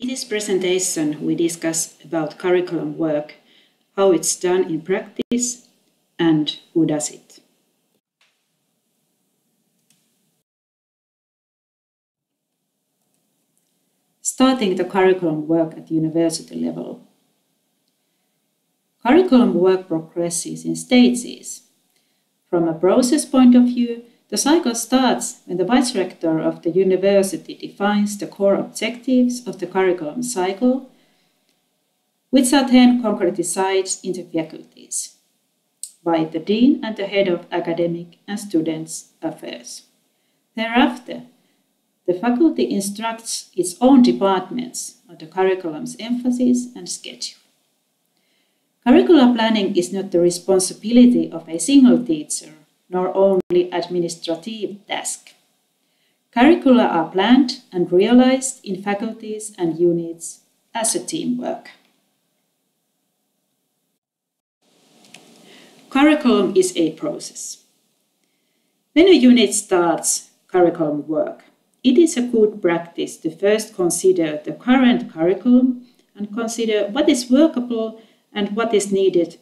In this presentation, we discuss about curriculum work, how it's done in practice, and who does it. Starting the curriculum work at university level. Curriculum work progresses in stages. From a process point of view, the cycle starts when the vice rector of the university defines the core objectives of the curriculum cycle, which are then concretized into faculties by the dean and the head of academic and students' affairs. Thereafter, the faculty instructs its own departments on the curriculum's emphasis and schedule. Curricular planning is not the responsibility of a single teacher nor only administrative task. Curricula are planned and realized in faculties and units as a teamwork. Curriculum is a process. When a unit starts curriculum work, it is a good practice to first consider the current curriculum and consider what is workable and what is needed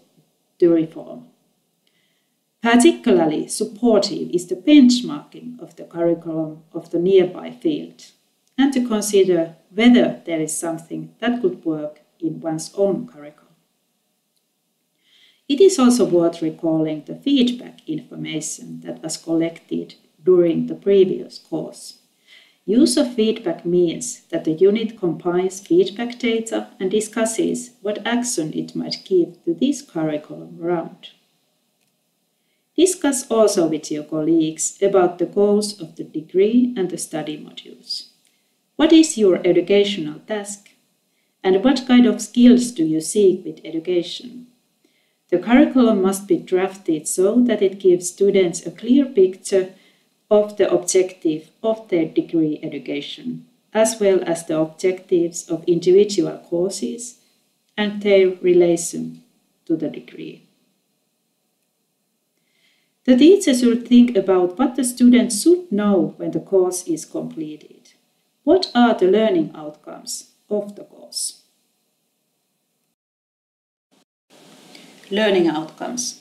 to reform. Particularly supportive is the benchmarking of the curriculum of the nearby field and to consider whether there is something that could work in one's own curriculum. It is also worth recalling the feedback information that was collected during the previous course. Use of feedback means that the unit combines feedback data and discusses what action it might give to this curriculum round. Discuss also with your colleagues about the goals of the degree and the study modules. What is your educational task? And what kind of skills do you seek with education? The curriculum must be drafted so that it gives students a clear picture of the objective of their degree education, as well as the objectives of individual courses and their relation to the degree. The teacher should think about what the student should know when the course is completed. What are the learning outcomes of the course? Learning outcomes.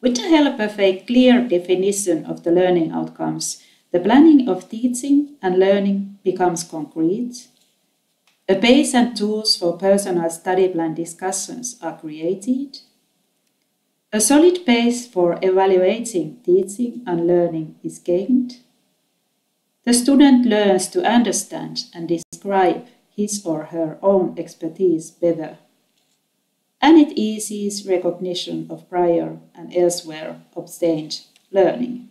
With the help of a clear definition of the learning outcomes, the planning of teaching and learning becomes concrete. A base and tools for personal study plan discussions are created a solid base for evaluating teaching and learning is gained. The student learns to understand and describe his or her own expertise better, and it eases recognition of prior and elsewhere obtained learning.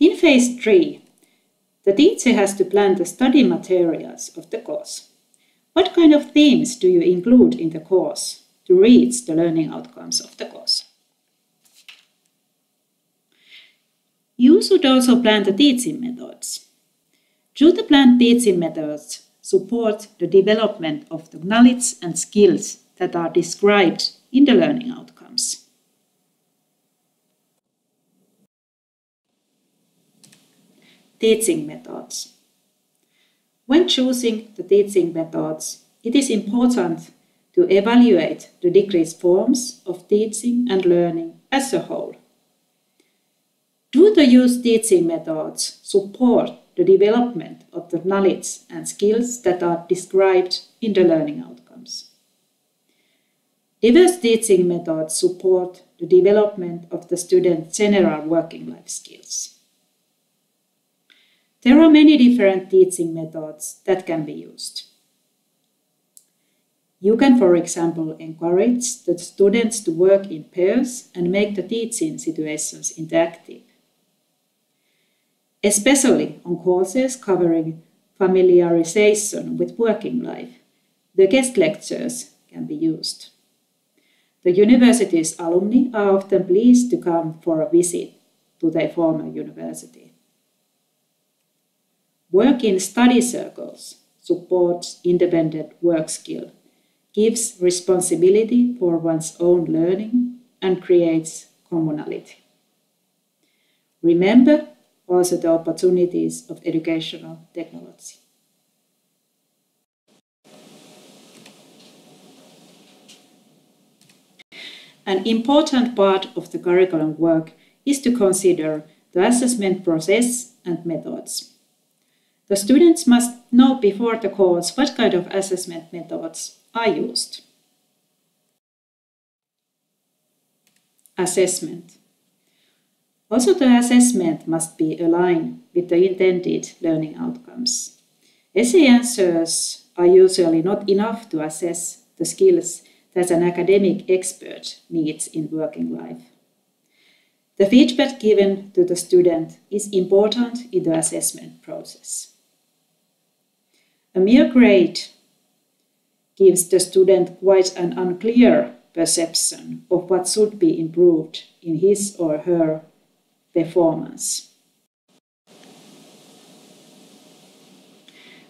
In phase 3, the teacher has to plan the study materials of the course. What kind of themes do you include in the course to reach the learning outcomes of the course? You should also plan the teaching methods. Should the planned teaching methods support the development of the knowledge and skills that are described in the learning outcomes? Teaching methods. When choosing the teaching methods, it is important to evaluate the degree's forms of teaching and learning as a whole. Do the used teaching methods support the development of the knowledge and skills that are described in the learning outcomes? Diverse teaching methods support the development of the student's general working life skills. There are many different teaching methods that can be used. You can, for example, encourage the students to work in pairs and make the teaching situations interactive. Especially on courses covering familiarization with working life, the guest lectures can be used. The university's alumni are often pleased to come for a visit to their former university. Work in study circles supports independent work skill, gives responsibility for one's own learning, and creates commonality. Remember also the opportunities of educational technology. An important part of the curriculum work is to consider the assessment process and methods. The students must know before the course what kind of assessment methods are used. Assessment. Also, the assessment must be aligned with the intended learning outcomes. Essay answers are usually not enough to assess the skills that an academic expert needs in working life. The feedback given to the student is important in the assessment process. A mere grade gives the student quite an unclear perception of what should be improved in his or her performance.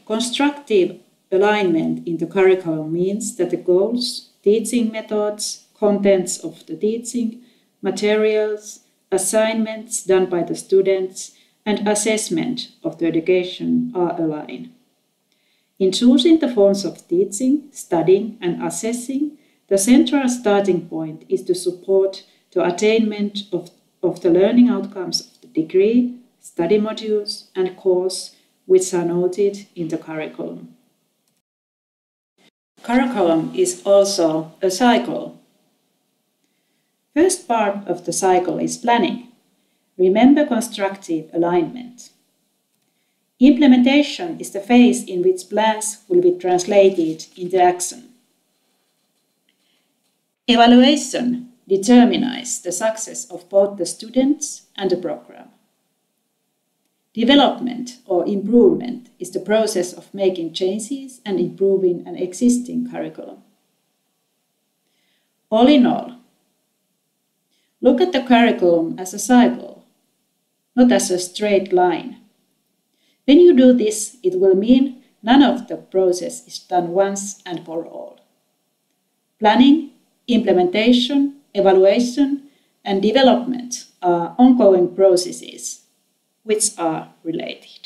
Constructive alignment in the curriculum means that the goals, teaching methods, contents of the teaching, materials, assignments done by the students, and assessment of the education are aligned. In choosing the forms of teaching, studying, and assessing, the central starting point is to support the attainment of, of the learning outcomes of the degree, study modules, and course which are noted in the curriculum. Curriculum is also a cycle First part of the cycle is planning. Remember constructive alignment. Implementation is the phase in which plans will be translated into action. Evaluation determines the success of both the students and the program. Development or improvement is the process of making changes and improving an existing curriculum. All in all, Look at the curriculum as a cycle, not as a straight line. When you do this, it will mean none of the process is done once and for all. Planning, implementation, evaluation, and development are ongoing processes which are related.